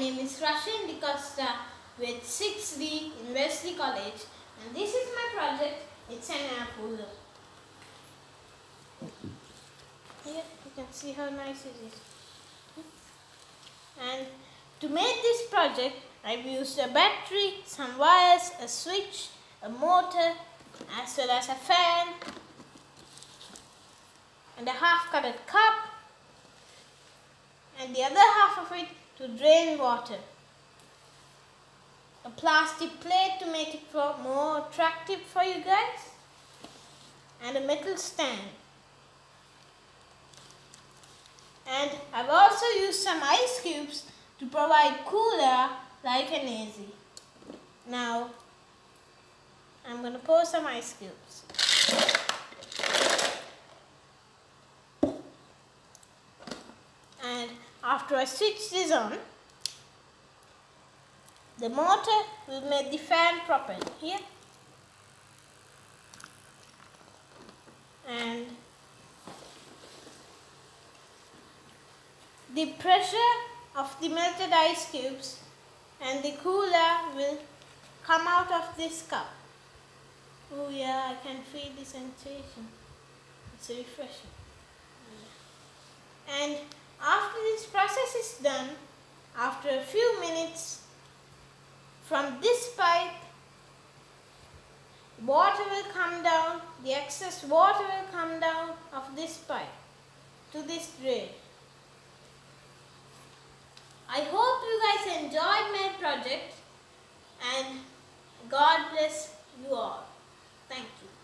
name is Rashin De Costa with 6D in Wesley College and this is my project. It's an apple. Here you can see how nice it is. And to make this project I've used a battery, some wires, a switch, a motor as well as a fan and a half covered cup and the other half of it to drain water. A plastic plate to make it more attractive for you guys and a metal stand. And I've also used some ice cubes to provide cooler like an AC. Now I'm going to pour some ice cubes. And after I switch this on, the motor will make the fan proper here. And the pressure of the melted ice cubes and the cooler will come out of this cup. Oh yeah, I can feel the sensation. It's refreshing. And after process is done, after a few minutes, from this pipe, water will come down, the excess water will come down of this pipe to this drain. I hope you guys enjoyed my project and God bless you all. Thank you.